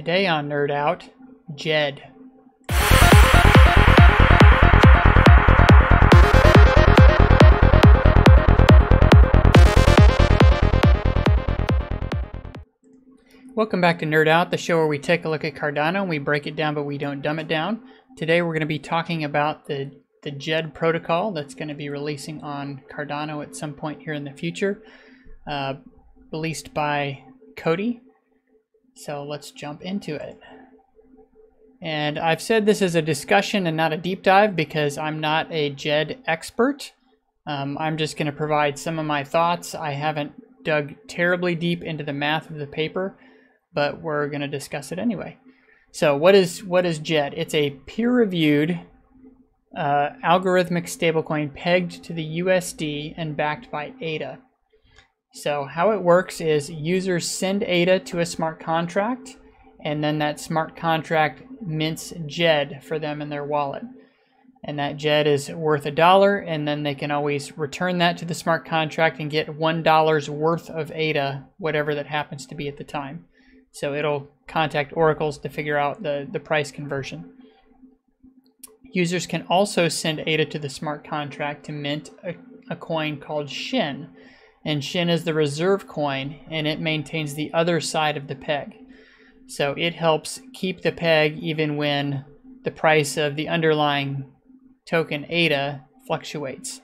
Today on Nerd Out, Djed. Welcome back to Nerd Out, the show where we take a look at Cardano and we break it down, but we don't dumb it down. Today we're going to be talking about the the Djed protocol that's going to be releasing on Cardano at some point here in the future, uh, released by COTI. So let's jump into it. And I've said this is a discussion and not a deep dive because I'm not a Djed expert. Um, I'm just going to provide some of my thoughts. I haven't dug terribly deep into the math of the paper, but we're going to discuss it anyway. So what is what is Djed? It's a peer-reviewed uh, algorithmic stablecoin pegged to the USD and backed by ADA. So how it works is users send ADA to a smart contract, and then that smart contract mints Djed for them in their wallet. And that Djed is worth a dollar, and then they can always return that to the smart contract and get one worth of ADA, whatever that happens to be at the time. So it'll contact oracles to figure out the, the price conversion. Users can also send ADA to the smart contract to mint a, a coin called Shen. And Shen is the reserve coin, and it maintains the other side of the peg. So it helps keep the peg even when the price of the underlying token ADA fluctuates.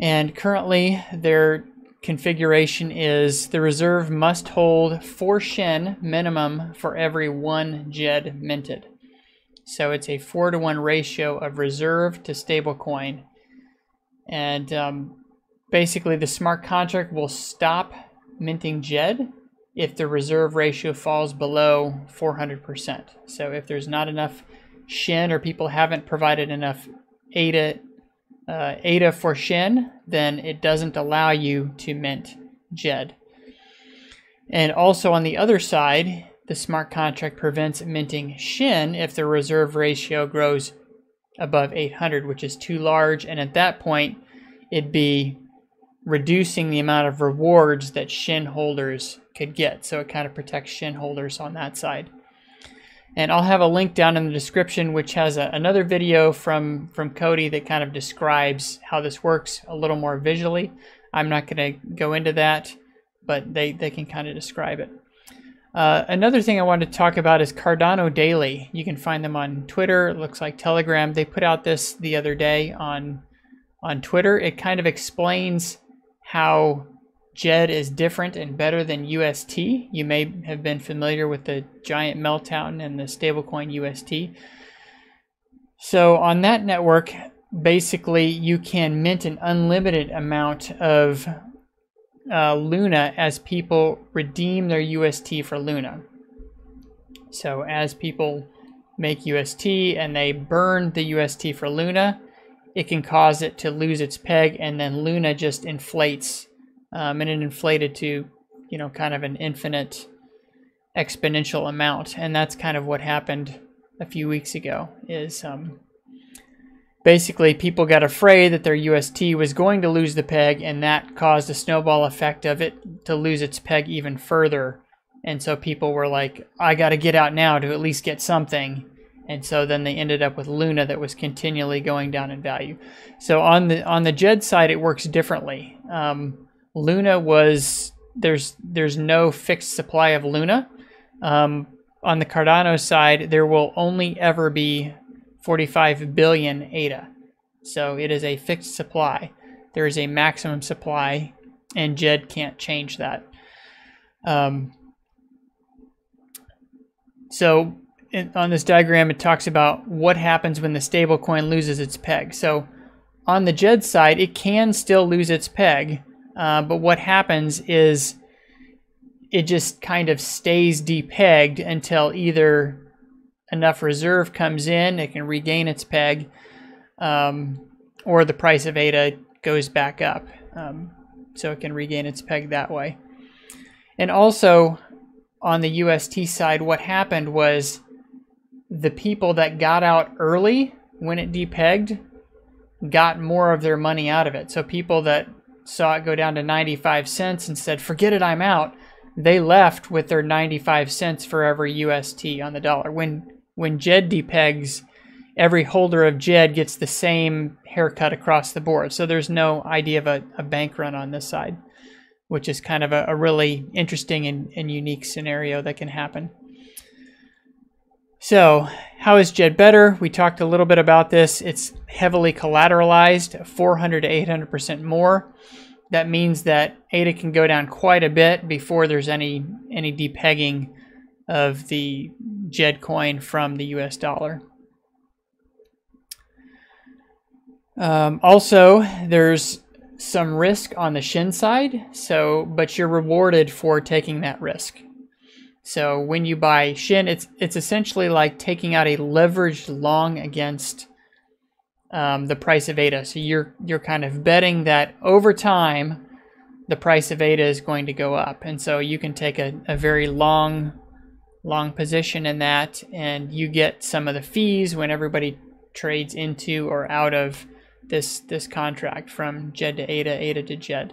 And currently, their configuration is the reserve must hold 4 Shen minimum for every 1 Djed minted. So it's a 4 to 1 ratio of reserve to stablecoin. And um, basically, the smart contract will stop minting Djed if the reserve ratio falls below 400%. So if there's not enough Shen or people haven't provided enough ADA, uh, ADA for Shen, then it doesn't allow you to mint Djed. And also on the other side, the smart contract prevents minting Shen if the reserve ratio grows above 800, which is too large. And at that point, it'd be reducing the amount of rewards that Shen holders could get. So it kind of protects Shen holders on that side. And I'll have a link down in the description, which has a, another video from, from COTI that kind of describes how this works a little more visually. I'm not going to go into that, but they, they can kind of describe it. Uh, another thing I wanted to talk about is Cardano Daily. You can find them on Twitter. It looks like Telegram. They put out this the other day on on Twitter. It kind of explains how Djed is different and better than UST. You may have been familiar with the giant meltdown and the stablecoin UST. So on that network, basically you can mint an unlimited amount of uh, Luna as people redeem their UST for Luna. So as people make UST and they burn the UST for Luna, it can cause it to lose its peg, and then Luna just inflates, um, and it inflated to, you know, kind of an infinite exponential amount, and that's kind of what happened a few weeks ago. Is um, basically people got afraid that their UST was going to lose the peg, and that caused a snowball effect of it to lose its peg even further. And so people were like, I got to get out now to at least get something. And so then they ended up with Luna that was continually going down in value. So on the on the Djed side, it works differently. Um, Luna was there's there's no fixed supply of Luna. Um, on the Cardano side, there will only ever be 45 billion ADA. So it is a fixed supply. There is a maximum supply, and JED can't change that. Um, so on this diagram, it talks about what happens when the stablecoin loses its peg. So on the Djed side, it can still lose its peg, uh, but what happens is it just kind of stays depegged until either enough reserve comes in, it can regain its peg, um, or the price of ADA goes back up. Um, so it can regain its peg that way. And also on the UST side, what happened was the people that got out early when it depegged got more of their money out of it. So people that saw it go down to 95 cents and said, forget it, I'm out, they left with their 95 cents for every UST on the dollar. When when Djed depegs, every holder of Djed gets the same haircut across the board. So there's no idea of a, a bank run on this side, which is kind of a, a really interesting and, and unique scenario that can happen. So, how is Djed better? We talked a little bit about this. It's heavily collateralized, 400 to 800% more. That means that ADA can go down quite a bit before there's any any depegging of the Djed coin from the US dollar. Um, also, there's some risk on the Shen side, so but you're rewarded for taking that risk. So when you buy Shen, it's it's essentially like taking out a leveraged long against um, the price of ADA. So you're you're kind of betting that over time the price of ADA is going to go up, and so you can take a, a very long long position in that, and you get some of the fees when everybody trades into or out of this this contract from Djed to ADA, ADA to JED.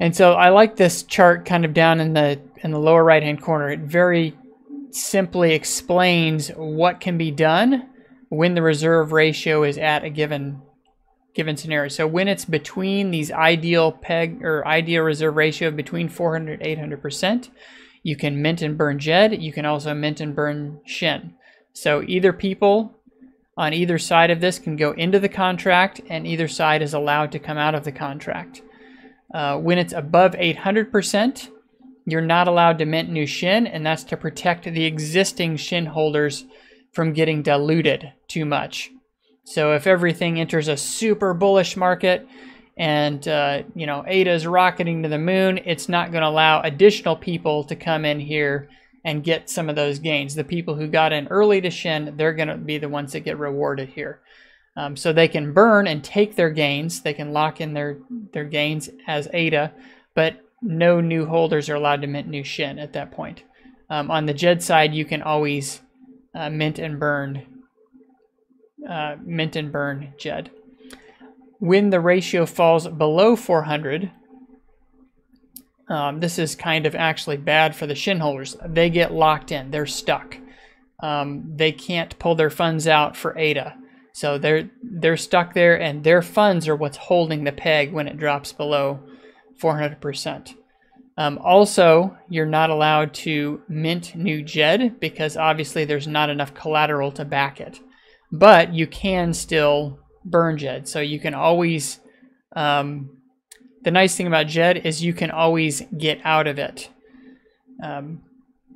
And so I like this chart kind of down in the in the lower right hand corner. It very simply explains what can be done when the reserve ratio is at a given given scenario. So when it's between these ideal peg or ideal reserve ratio between 400 800%, you can mint and burn Djed. You can also mint and burn Shen. So either people on either side of this can go into the contract and either side is allowed to come out of the contract. Uh, when it's above 800%, you're not allowed to mint new Shen, and that's to protect the existing Shen holders from getting diluted too much. So if everything enters a super bullish market and uh, you know ADA is rocketing to the moon, it's not going to allow additional people to come in here and get some of those gains. The people who got in early to Shen, they're going to be the ones that get rewarded here. Um, so they can burn and take their gains. They can lock in their, their gains as ADA, but no new holders are allowed to mint new Shen at that point. Um, on the Djed side, you can always uh, mint and burn uh, mint and burn Djed. When the ratio falls below 400, um, this is kind of actually bad for the Shen holders. They get locked in. They're stuck. Um, they can't pull their funds out for ADA. So they're they're stuck there, and their funds are what's holding the peg when it drops below 400%. Um, also, you're not allowed to mint new Djed because obviously there's not enough collateral to back it. But you can still burn Djed. So you can always, um, the nice thing about Djed is you can always get out of it. Um,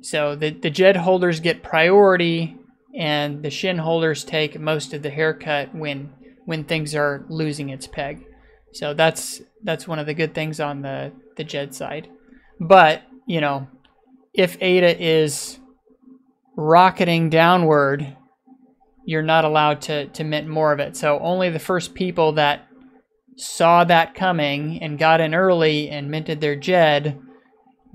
so the, the Djed holders get priority and the Shen holders take most of the haircut when when things are losing its peg. So that's that's one of the good things on the the Djed side. But you know, if ADA is rocketing downward, you're not allowed to to mint more of it. So only the first people that saw that coming and got in early and minted their Djed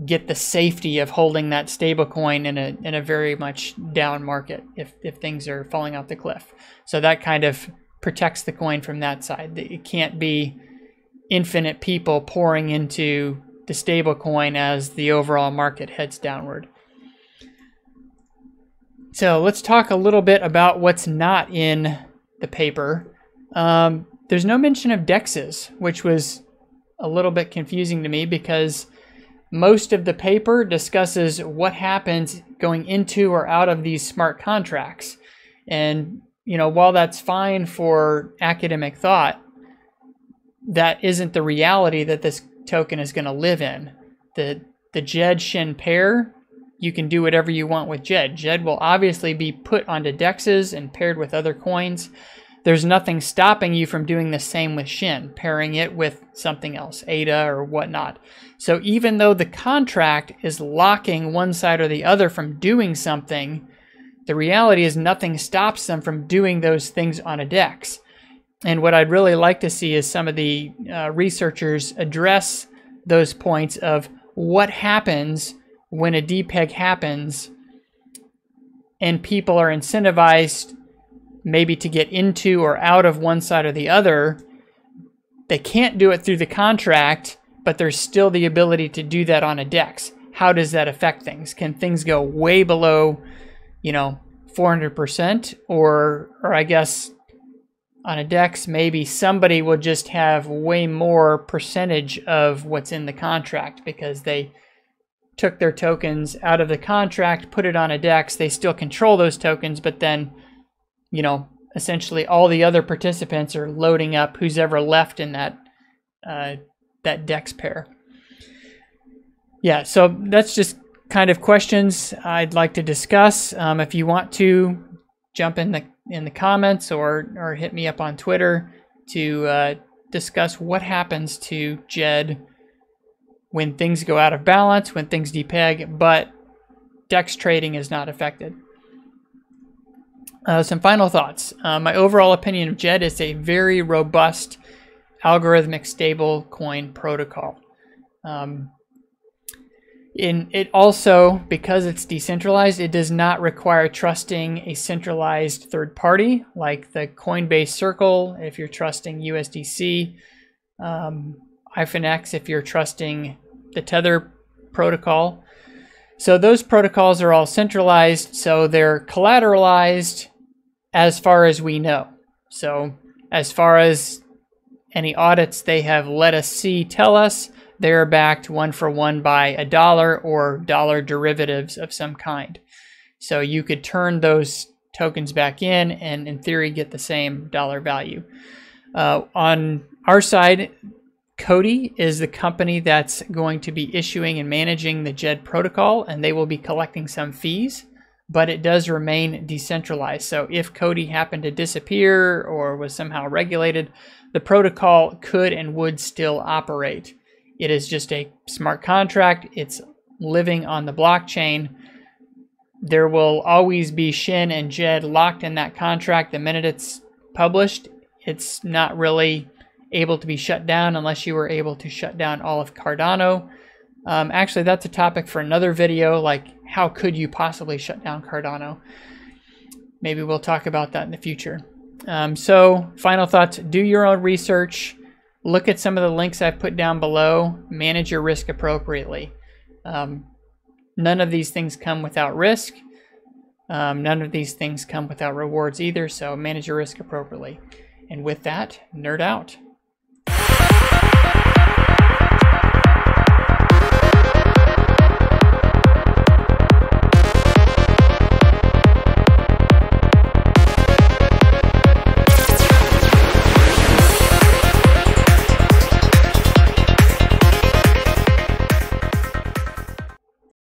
get the safety of holding that stablecoin in a in a very much down market if if things are falling off the cliff. So that kind of protects the coin from that side. It can't be infinite people pouring into the stablecoin as the overall market heads downward. So let's talk a little bit about what's not in the paper. Um, there's no mention of dexes, which was a little bit confusing to me because most of the paper discusses what happens going into or out of these smart contracts. And, you know, while that's fine for academic thought, that isn't the reality that this token is going to live in. The the Djed Shen pair, you can do whatever you want with Djed. Djed will obviously be put onto dexes and paired with other coins, there's nothing stopping you from doing the same with Shen, pairing it with something else, ADA or whatnot. So even though the contract is locking one side or the other from doing something, the reality is nothing stops them from doing those things on a DEX. And what I'd really like to see is some of the uh, researchers address those points of what happens when a depeg happens and people are incentivized maybe to get into or out of one side or the other. They can't do it through the contract but there's still the ability to do that on a DEX. How does that affect things? Can things go way below, you know, 400%? Or, or I guess on a DEX, maybe somebody will just have way more percentage of what's in the contract because they took their tokens out of the contract, put it on a DEX. They still control those tokens, but then, you know, essentially all the other participants are loading up who's ever left in that uh, that DEX pair. Yeah, so that's just kind of questions I'd like to discuss. Um, if you want to jump in the in the comments or or hit me up on Twitter to uh, discuss what happens to Djed when things go out of balance, when things depeg, but DEX trading is not affected. Uh, some final thoughts. Uh, my overall opinion of Djed is a very robust algorithmic stable coin protocol. Um, in it also, because it's decentralized, it does not require trusting a centralized third party like the Coinbase Circle if you're trusting USDC, um, X if you're trusting the Tether protocol. So those protocols are all centralized, so they're collateralized as far as we know. So as far as any audits they have let us see tell us, they're backed one for one by a dollar or dollar derivatives of some kind. So you could turn those tokens back in and in theory get the same dollar value. Uh, on our side, COTI is the company that's going to be issuing and managing the Djed protocol, and they will be collecting some fees, but it does remain decentralized. So if COTI happened to disappear or was somehow regulated, the protocol could and would still operate. It is just a smart contract, it's living on the blockchain. There will always be Shen and Djed locked in that contract the minute it's published. It's not really able to be shut down unless you were able to shut down all of Cardano. Um, actually, that's a topic for another video, like how could you possibly shut down Cardano? Maybe we'll talk about that in the future. Um, so, final thoughts, do your own research. Look at some of the links I've put down below. Manage your risk appropriately. Um, none of these things come without risk. Um, none of these things come without rewards either, so manage your risk appropriately. And with that, nerd out.